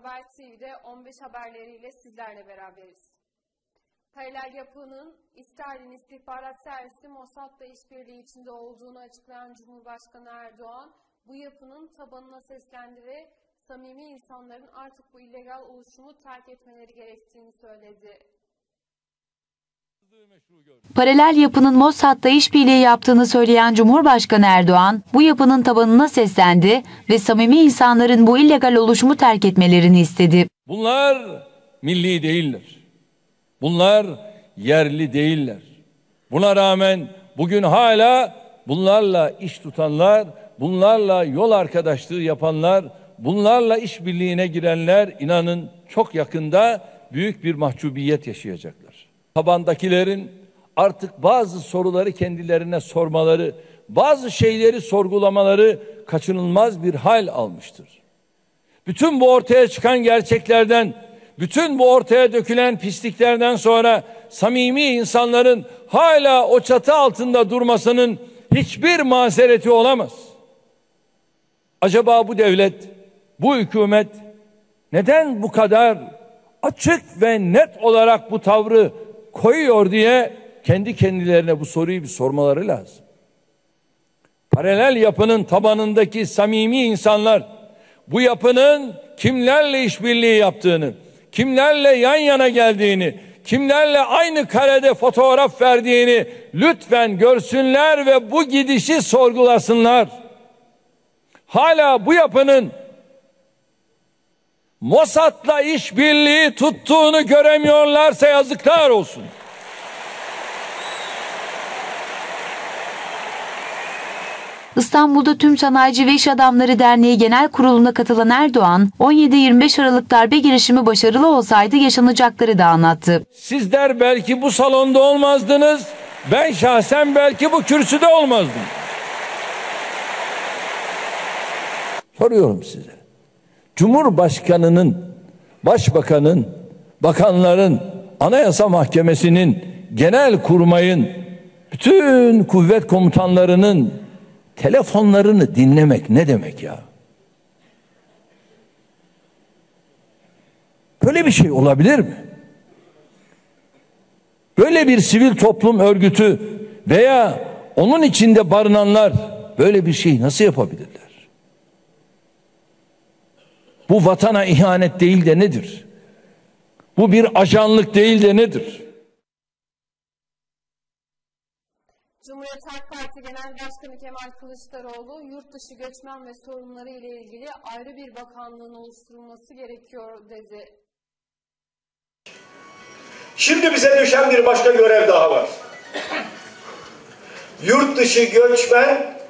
Haber TV'de 15 haberleriyle sizlerle beraberiz. Paralel yapının İsrail'in istihbarat servisi Mossad'la işbirliği içinde olduğunu açıklayan Cumhurbaşkanı Erdoğan, bu yapının tabanına seslendi ve samimi insanların artık bu illegal oluşumu terk etmeleri gerektiğini söyledi. Paralel yapının Mossad'la işbirliği yaptığını söyleyen Cumhurbaşkanı Erdoğan, bu yapının tabanına seslendi ve samimi insanların bu illegal oluşumu terk etmelerini istedi. Bunlar milli değiller. Bunlar yerli değiller. Buna rağmen bugün hala bunlarla iş tutanlar, bunlarla yol arkadaşlığı yapanlar, bunlarla işbirliğine girenler inanın çok yakında büyük bir mahcubiyet yaşayacaklar. Tabandakilerin artık bazı soruları kendilerine sormaları, bazı şeyleri sorgulamaları kaçınılmaz bir hal almıştır. Bütün bu ortaya çıkan gerçeklerden, bütün bu ortaya dökülen pisliklerden sonra samimi insanların hala o çatı altında durmasının hiçbir mazereti olamaz. Acaba bu devlet, bu hükümet neden bu kadar açık ve net olarak bu tavrı koyuyor diye kendi kendilerine bu soruyu bir sormaları lazım. Paralel yapının tabanındaki samimi insanlar bu yapının kimlerle işbirliği yaptığını, kimlerle yan yana geldiğini, kimlerle aynı karede fotoğraf verdiğini lütfen görsünler ve bu gidişi sorgulasınlar. Hala bu yapının Mossad'la işbirliği tuttuğunu göremiyorlarsa yazıklar olsun. İstanbul'da Tüm Sanayici ve İş Adamları Derneği Genel Kurulu'na katılan Erdoğan, 17-25 Aralık darbe girişimi başarılı olsaydı yaşanacakları da anlattı. Sizler belki bu salonda olmazdınız, ben şahsen belki bu kürsüde olmazdım. Soruyorum size. Cumhurbaşkanının, başbakanın, bakanların, anayasa mahkemesinin, genel kurmayın, bütün kuvvet komutanlarının telefonlarını dinlemek ne demek ya? Böyle bir şey olabilir mi? Böyle bir sivil toplum örgütü veya onun içinde barınanlar böyle bir şey nasıl yapabilirler? Bu vatana ihanet değil de nedir? Bu bir ajanlık değil de nedir? Cumhuriyet Halk Parti Genel Başkanı Kemal Kılıçdaroğlu, yurt dışı göçmen ve sorunları ile ilgili ayrı bir bakanlığın oluşturulması gerekiyor dedi. Şimdi bize düşen bir başka görev daha var. Yurt dışı göçmen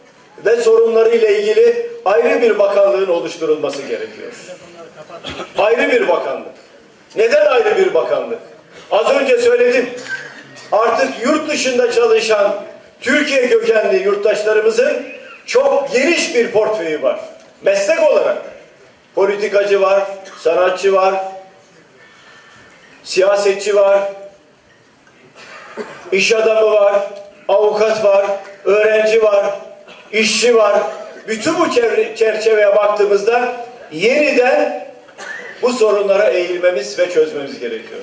ve sorunları ile ilgili ayrı bir bakanlığın oluşturulması gerekiyor. Ayrı bir bakanlık. Neden ayrı bir bakanlık? Az önce söyledim. Artık yurt dışında çalışan Türkiye kökenli yurttaşlarımızın çok geniş bir portföyü var. Meslek olarak. Politikacı var, sanatçı var, siyasetçi var, iş adamı var, avukat var, öğrenci var, işçi var. Bütün bu çerçeveye baktığımızda yeniden bu sorunlara eğilmemiz ve çözmemiz gerekiyor.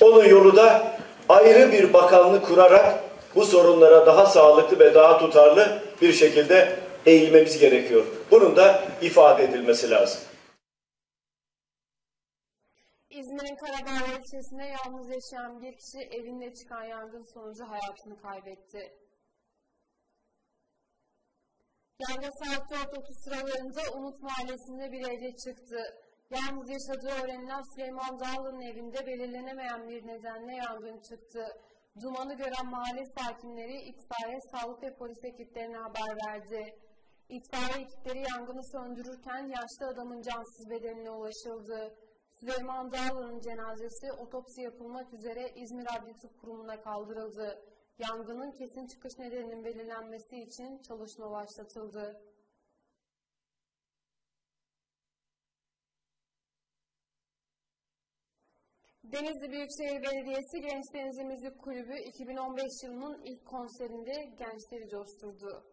Onun yolu da ayrı bir bakanlık kurarak bu sorunlara daha sağlıklı ve daha tutarlı bir şekilde eğilmemiz gerekiyor. Bunun da ifade edilmesi lazım. İzmir'in Karabağ ilçesinde yalnız yaşayan bir kişi evinde çıkan yangın sonucu hayatını kaybetti. Yangın saat 4.30 sıralarında Umut Mahallesi'nde bir evde çıktı. Yalnız yaşadığı öğrenilen Süleyman Dağlı'nın evinde belirlenemeyen bir nedenle yangın çıktı. Dumanı gören mahalle sakinleri itfaiye, sağlık ve polis ekiplerine haber verdi. İtfaiye ekipleri yangını söndürürken yaşlı adamın cansız bedenine ulaşıldı. Süleyman Dağlı'nın cenazesi otopsi yapılmak üzere İzmir Adli Tıp Kurumu'na kaldırıldı. Yangının kesin çıkış nedeninin belirlenmesi için çalışma başlatıldı. Denizli Büyükşehir Belediyesi Genç Denizli Müzik Kulübü 2015 yılının ilk konserinde gençleri coşturdu.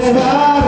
never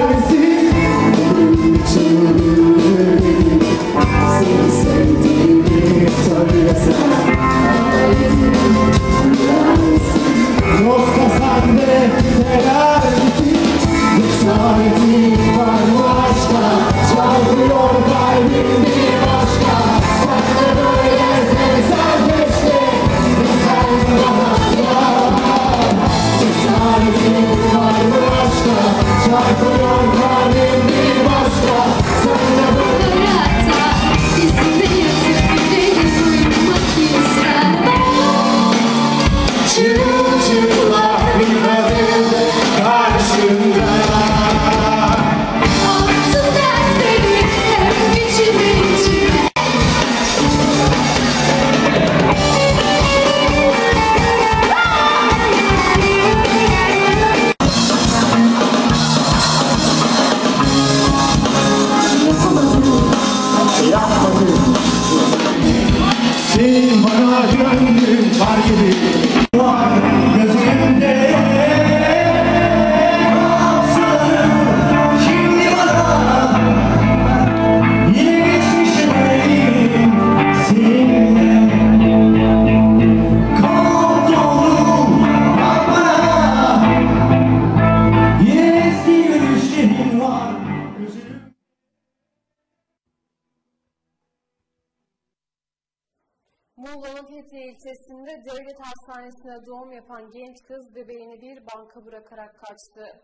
Muğla'nın Fethiye ilçesinde devlet hastanesine doğum yapan genç kız bebeğini bir banka bırakarak kaçtı.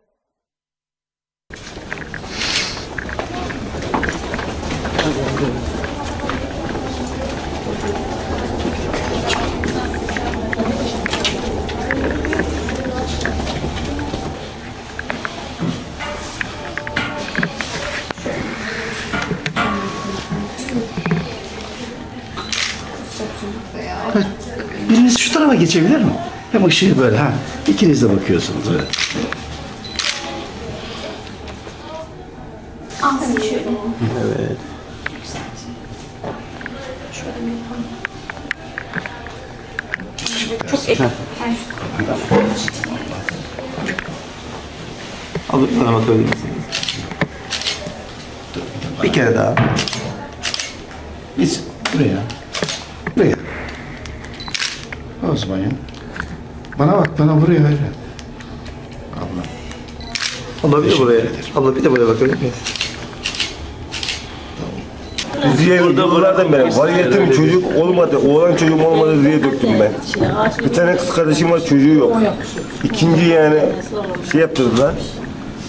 Şu tarafa geçebilir mi? Hem ışığı böyle ha. İkiniz de bakıyorsunuz öyle. Alsın şöyle. Evet. Çok ek. Alıp bana bakabilir misiniz? Bir kere daha. Biz. Buraya. Osman'ım. Bana bak bana buraya öyle. Abla. Abla bir de buraya. Abla bir de buraya bakabilir miyiz? Diye yıllardan beri variyetim çocuk olmadı, oğlan çocuğum olmadı diye döktüm ben. Bir tane kız kardeşim var çocuğu yok. İkinci yani şey yaptırdılar.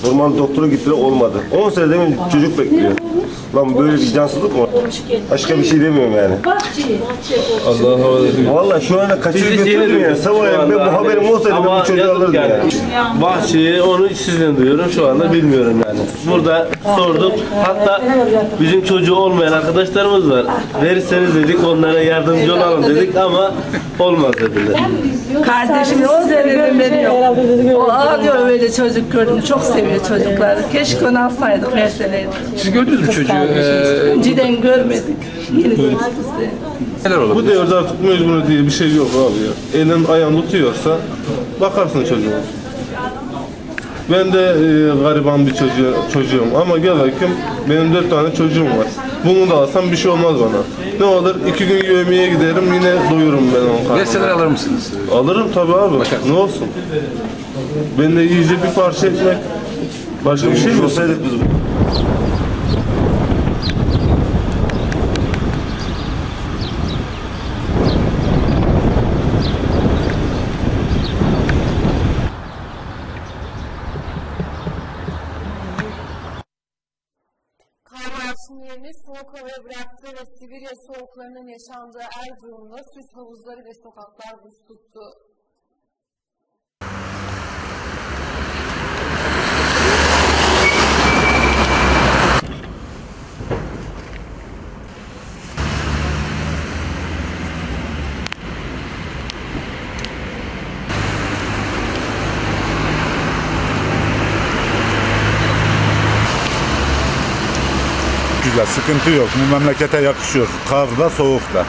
Normal doktora gittiler olmadı. 10 senede mi çocuk bekliyor. Lan böyle bir cansızlık mı? Başka bir şey demiyorum yani. Allah havalı. Vallahi şu anda kaçırıp Biz de götürdüm yani. Sabah ben bu haberim olsaydı ben bu çocuğu yazık alırdım yani. Bahçeyi onu sizden duyuyorum şu anda bilmiyorum yani. Burada sorduk. Hatta bizim çocuğu olmayan arkadaşlarımız var. Verirseniz dedik onlara yardımcı olalım dedik ama olmaz dediler. Kardeşim o sebebi veriyor. O ağlıyor böyle çocuk gördüm. Çok seviyor çocukları. Keşke onu alsaydık verseleydik. Siz gördünüz mü çocuğu? Ee, Önceden görmedik. Yeni gördük bizi. neler olabilir? Bu devirde artık mecbur diye bir şey yok abi ya. Elin ayağın tutuyorsa bakarsın çocuğuna. Ben de e, gariban bir çocuğu, çocuğum ama gel bakayım benim dört tane çocuğum var. Bunu da alsam bir şey olmaz bana. Ne olur iki gün yemeğe giderim yine doyurum ben onun karnını. Verseler alır mısınız? Alırım tabii abi. Ne olsun. Ben de iyice bir parça ekmek. Başka bir şey mi? olsaydık biz Kar yerini soğuk havaya bıraktı ve Sibirya soğuklarının yaşandığı Erzurum'da süs havuzları ve sokaklar buz tuttu. Güzel, sıkıntı yok. Bu memlekete yakışıyor. Karda, soğukta.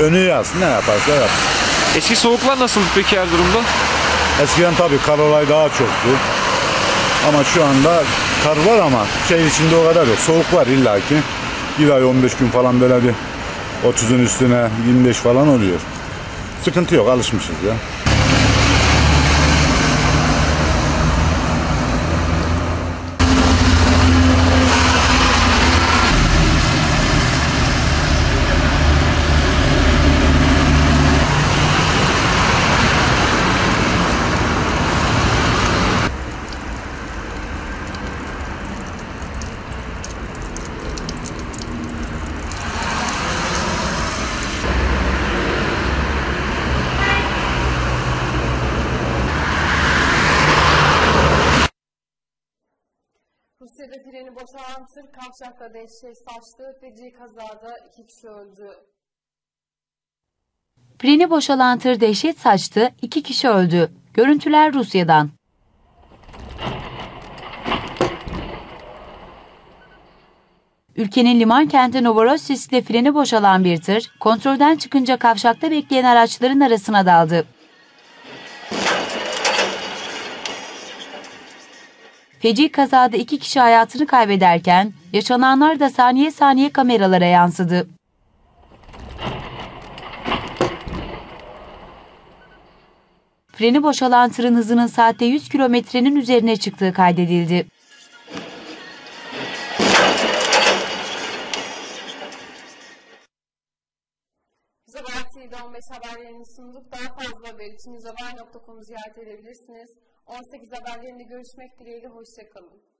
Önü yaz, ne yaparsa yapsın. Eski soğuklar nasıl peki Erzurum'da? Eskiden tabii kar olayı daha çoktu. Ama şu anda kar var ama şey içinde o kadar yok. Soğuk var illaki. Bir ay 15 gün falan böyle bir 30'un üstüne 25 falan oluyor. Sıkıntı yok alışmışız ya. Boşalan tır kavşakta dehşet saçtı. Feci kazada iki kişi öldü. Freni boşalan tır dehşet saçtı, iki kişi öldü. Görüntüler Rusya'dan. Ülkenin liman kenti Novorossiysk'te freni boşalan bir tır, kontrolden çıkınca kavşakta bekleyen araçların arasına daldı. Feci kazada iki kişi hayatını kaybederken, yaşananlar da saniye saniye kameralara yansıdı. Freni boşalan tırın hızının saatte 100 kilometrenin üzerine çıktığı kaydedildi. Haber TV'de 15 haberlerini sunduk. Daha fazla haber için yüzhaber.com'u ziyaret edebilirsiniz. 18 haberlerinde görüşmek dileğiyle. Hoşçakalın.